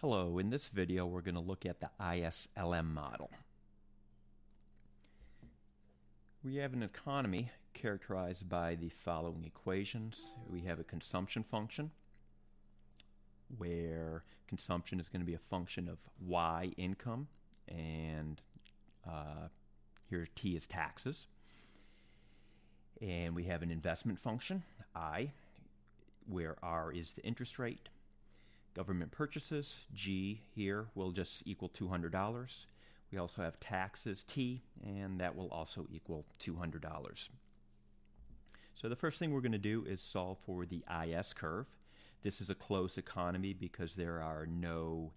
Hello, in this video we're going to look at the ISLM model. We have an economy characterized by the following equations. We have a consumption function where consumption is going to be a function of Y income and uh, here T is taxes. And we have an investment function, I, where R is the interest rate Government purchases, G here will just equal $200. We also have taxes, T, and that will also equal $200. So the first thing we're going to do is solve for the IS curve. This is a closed economy because there are no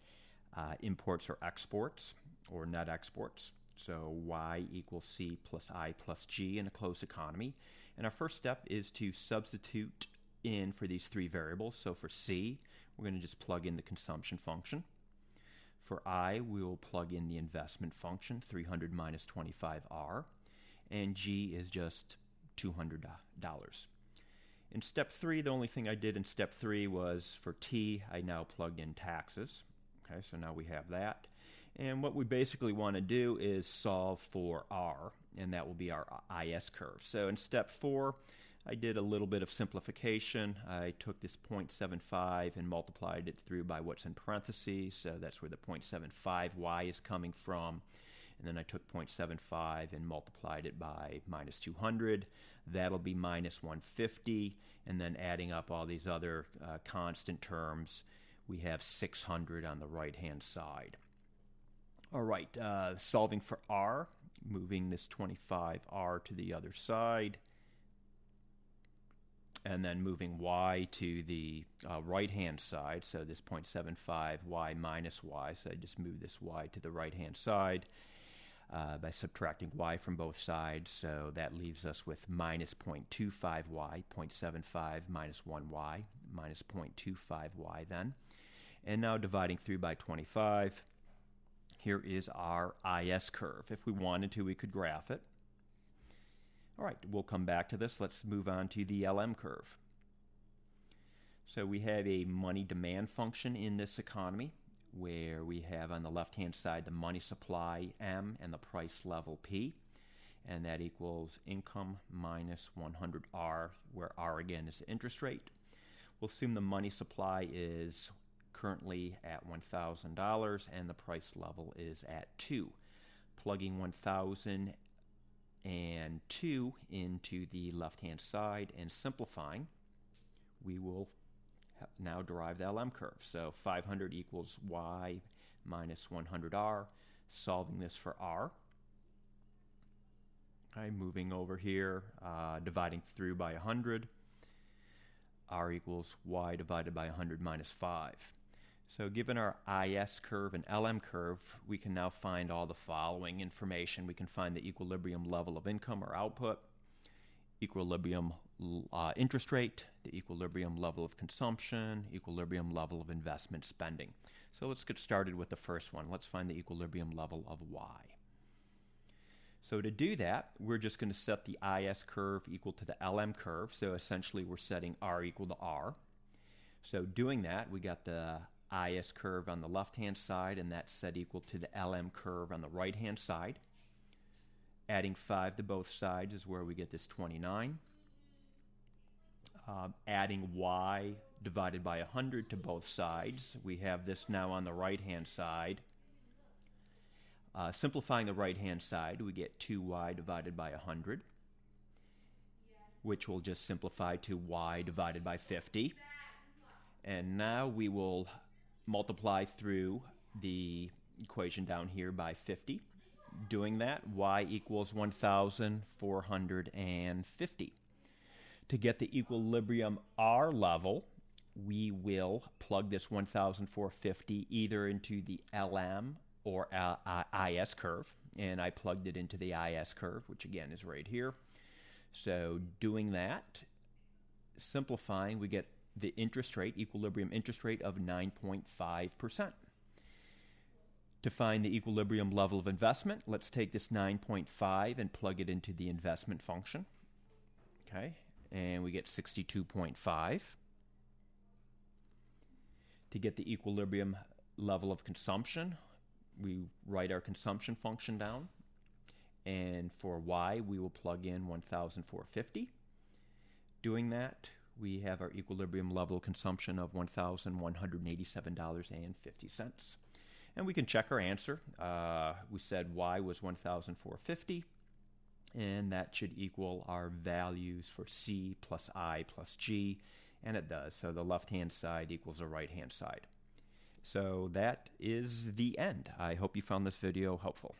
uh, imports or exports or net exports. So y equals c plus i plus g in a closed economy. And our first step is to substitute in for these three variables. So for c, we're going to just plug in the consumption function. For I, we will plug in the investment function, 300 minus 25R, and G is just $200. In step three, the only thing I did in step three was for T, I now plugged in taxes. Okay, so now we have that. And what we basically want to do is solve for R, and that will be our IS curve. So in step four, I did a little bit of simplification. I took this 0.75 and multiplied it through by what's in parentheses, so that's where the 0.75y is coming from. And then I took 0.75 and multiplied it by minus 200. That'll be minus 150. And then adding up all these other uh, constant terms, we have 600 on the right hand side. All right, uh, solving for r, moving this 25r to the other side and then moving y to the uh, right hand side, so this 0.75 y minus y, so I just move this y to the right hand side uh, by subtracting y from both sides, so that leaves us with minus 0.25y, 0.75 minus 1y, minus 0.25y then. And now dividing through by 25, here is our IS curve. If we wanted to, we could graph it. All right, we'll come back to this. Let's move on to the LM curve. So we have a money demand function in this economy where we have on the left hand side the money supply M and the price level P and that equals income minus 100R where R again is the interest rate. We'll assume the money supply is currently at $1,000 and the price level is at 2. Plugging 1,000 and 2 into the left-hand side and simplifying, we will now derive the LM curve. So 500 equals y minus 100r, solving this for r, I'm moving over here, uh, dividing through by 100, r equals y divided by 100 minus 5. So given our IS curve and LM curve, we can now find all the following information. We can find the equilibrium level of income or output, equilibrium uh, interest rate, the equilibrium level of consumption, equilibrium level of investment spending. So let's get started with the first one. Let's find the equilibrium level of Y. So to do that, we're just going to set the IS curve equal to the LM curve. So essentially we're setting R equal to R. So doing that, we got the IS curve on the left-hand side, and that's set equal to the LM curve on the right-hand side. Adding 5 to both sides is where we get this 29. Um, adding y divided by 100 to both sides, we have this now on the right-hand side. Uh, simplifying the right-hand side, we get 2y divided by 100, which will just simplify to y divided by 50. And now we will multiply through the equation down here by 50. Doing that, y equals 1,450. To get the equilibrium R level, we will plug this 1,450 either into the LM or uh, IS curve, and I plugged it into the IS curve, which again is right here. So doing that, simplifying, we get the interest rate, equilibrium interest rate of 9.5%. To find the equilibrium level of investment, let's take this 9.5 and plug it into the investment function. Okay, and we get 62.5. To get the equilibrium level of consumption, we write our consumption function down. And for y, we will plug in 1,450. Doing that, we have our equilibrium level consumption of $1,187.50. And we can check our answer. Uh, we said y was 1,450, and that should equal our values for c plus i plus g, and it does. So the left hand side equals the right hand side. So that is the end. I hope you found this video helpful.